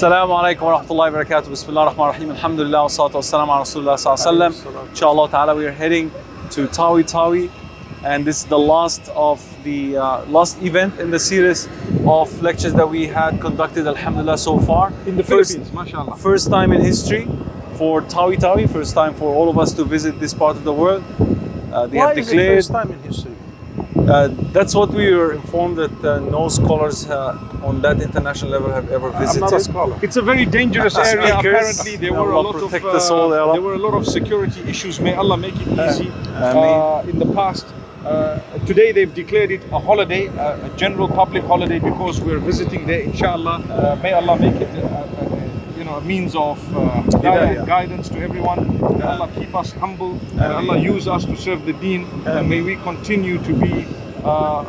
السلام عليكم ورحمة الله وبركاته بسم الله الرحمن الرحيم الحمد لله والصلاة والسلام على رسول الله صلى الله عليه وسلم Inshallah ta'ala we are heading to Tawi Tawi and this is the last of the uh, last event in the series of lectures that we had conducted alhamdulillah so far In the First- Philippines, mashallah. First time in history for Tawi Tawi, first time for all of us to visit this part of the world. Uh, they Why have is it declared first time in history? Uh, that's what we were informed that uh, no scholars uh, on that international level have ever I'm visited. not a scholar. It's a very dangerous area. Apparently, there may were a lot of protect us all, ya uh, Rab. there were a lot of security issues. May Allah make it easy. Ameen. Uh, in the past, uh, today they've declared it a holiday, uh, a general public holiday, because we're visiting there. Inshallah, uh, may Allah make it. You know, a means of uh, Hidayah. guidance to everyone. May Allah keep us humble. May Allah use us to serve the Deen, and may we continue to be uh,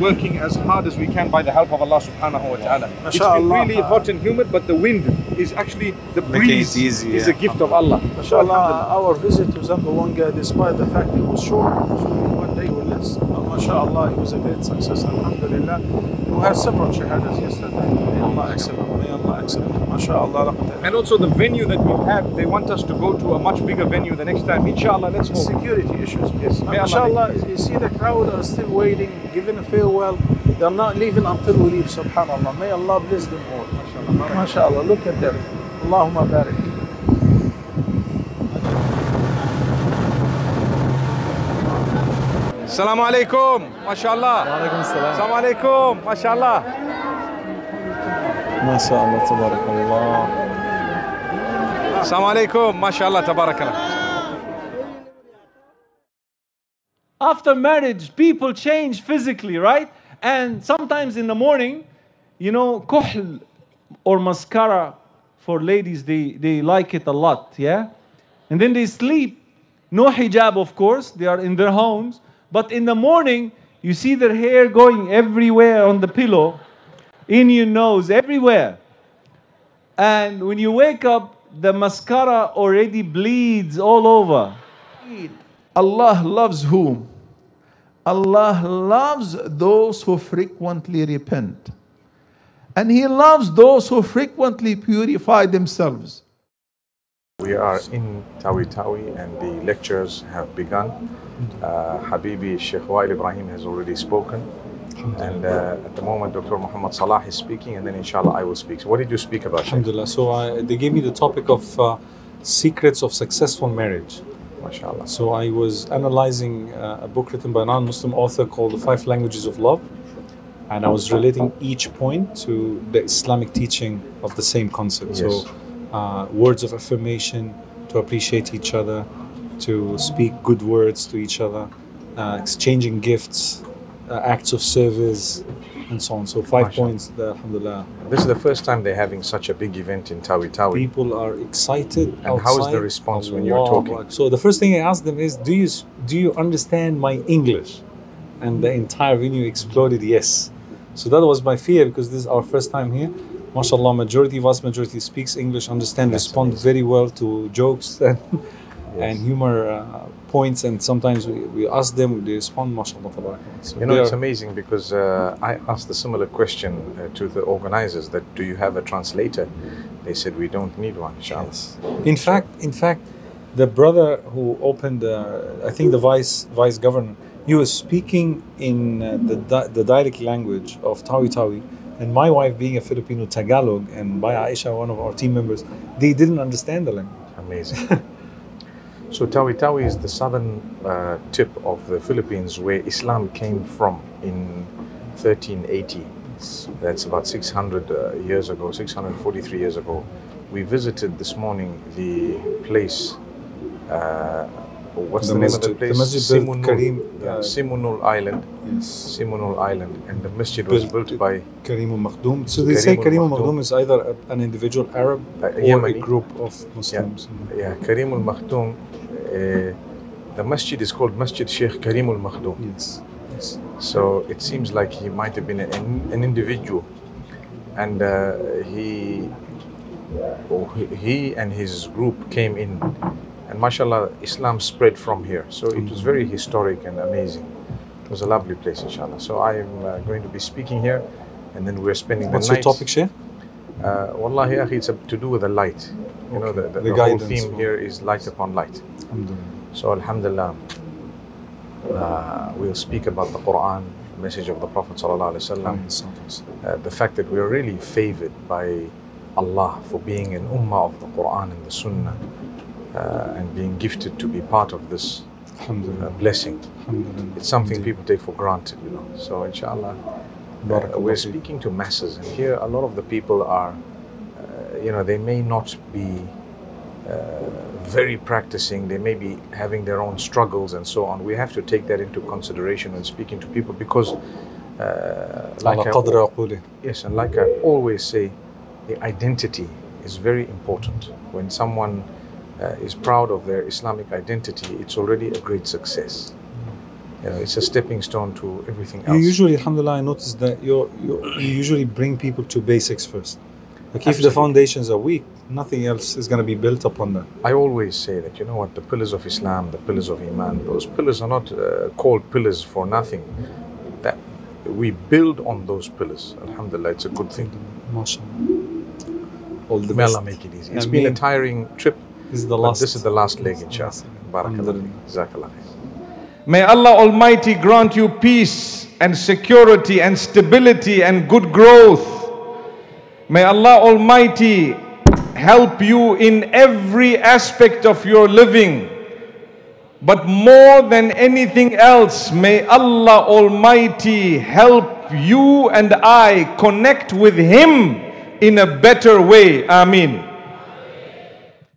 working as hard as we can by the help of Allah Subhanahu wa Taala. It's been really hot and humid, but the wind is actually the breeze easy, is yeah. a gift of Allah. Mashallah, our visit to Zamboanga, despite the fact it was short, one day or less, but mashallah, it was a great success, alhamdulillah. We had several shahadas yesterday. May Allah accept them, may Allah accept them. Mashallah, laqad- And also the venue that we've had, they want us to go to a much bigger venue the next time. Inshallah, let's hope. security issues. Yes, And may Allah mashallah, you see the crowd are still waiting, giving a farewell. They're not leaving until we leave, subhanallah. May Allah bless them all. MashaAllah, mashallah look at them. Allahumma barik. Assalamu alaikum, mashallah. وعليكم السلام Assalamu alaikum, mashallah. ما شاء الله تبارك الله Assalamu alaikum, mashallah, tabarakallah. After marriage, people change physically, right? And sometimes in the morning, you know, kuhl or mascara for ladies, they, they like it a lot, yeah? And then they sleep. No hijab, of course, they are in their homes. But in the morning, you see their hair going everywhere on the pillow, in your nose, everywhere. And when you wake up, the mascara already bleeds all over. Allah loves whom? Allah loves those who frequently repent. And He loves those who frequently purify themselves. We are in Tawi Tawi and the lectures have begun. Uh, Habibi Sheikh Wael Ibrahim has already spoken. And uh, at the moment, Dr. Muhammad Salah is speaking, and then inshallah I will speak. So, what did you speak about? Alhamdulillah so I, they gave me the topic of uh, secrets of successful marriage MashaAllah. so I was analyzing uh, a book written by a non-Muslim author called The Five Languages of Love and I was relating each point to the Islamic teaching of the same concept Yes. so uh, words of affirmation to appreciate each other to speak good words to each other uh, exchanging gifts uh, acts of service and so on so five Mashallah. points that, alhamdulillah This is the first time they're having such a big event in Tawi Tawi. people are excited And how is the response when you're talking? So the first thing i ask them is do you do you understand my english and the entire venue exploded yes so that was my fear because this is our first time here mashallah majority vast majority speaks english understand That's respond amazing. very well to jokes and, Yes. and humor uh, points and sometimes we, we ask them they respond mashallah tabarakallah. so You know, it's amazing because uh, I asked a similar question uh, to the organizers that do you have a translator? They said we don't need one, inshallah. Yes. In fact, in fact, the brother who opened, uh, I think the vice vice governor, he was speaking in uh, the di- the dialect language of Tawi Tawi, and my wife being a Filipino Tagalog, and by Aisha, one of our team members, they didn't understand the language. Amazing. so Tawi Tawi is the southern uh, tip of the Philippines where Islam came from in 1380. That's about 600 uh, years ago, 643 years ago. We visited this morning the place. Uh, what's The the, name of the masjid- the place? masjid Simunul, Karim, yeah, uh, Simunul Island. Yes. Simunul Island, and the masjid was Built- built by Karim al-Makhdum. So they say Karim Karim al-Makhdum. al-Makhdum is either a- an individual Arab Uh, or a group of Muslims. yeah, Karim al Makhdum. Uh, the masjid is called Masjid Sheikh Karim al Makhdum. Yes. yes. So it seems like he might have been an, an individual, and uh, he he and his group came in, and mashallah, Islam spread from here. So it was very historic and amazing. It was a lovely place, inshallah. So I am uh, going to be speaking here, and then we're spending What's the your topic, Sheikh? Uh, wallahi, akhi, it's a, to do with the light. You know, the, the, The the whole theme here is light upon light. So, Alhamdulillah, uh, we'll speak about the Quran, message of the Prophet. Sallallahu Alaihi Wasallam. Alayhi salatu uh, the fact that we are really favored by Allah for being an ummah of the Quran and the Sunnah uh, and being gifted to be part of this uh, blessing. It's something people take for granted, you know. So, inshallah, we're speaking to masses, and here a lot of the people are, uh, you know, they may not be. Uh, very practicing, they may be having their own struggles and so on. We have to take that into consideration when speaking to people because, uh, like I, yes, and like I always say, the identity is very important. When someone uh, is proud of their Islamic identity, it's already a great success. You know, it's a stepping stone to everything else. You usually, alhamdulillah, I noticed that you you you usually bring people to basics first. Like if the foundations are weak, nothing else is going to be built upon that. I always say that, you know what, the pillars of Islam, the pillars of Iman, those pillars are not uh, called pillars for nothing. That we build on those pillars. Alhamdulillah, it's a good thing. MashaAllah. All the May best. Allah make it easy. It's been a tiring trip. This is the but last. This is the last leg, inshallah. Barakallah. Alhamdulillah. Jazakallah. May Allah Almighty grant you peace and security and stability and good growth. May Allah Almighty help you in every aspect of your living. But more than anything else, may Allah Almighty help you and I connect with Him in a better way. Ameen.